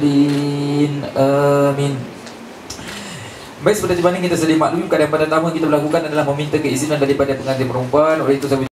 Alin Amin. Baik, seperti mana kita sedia maklumi Kadang pertama kita melakukan adalah meminta keizinan daripada pengantin perempuan. Oleh itu, saya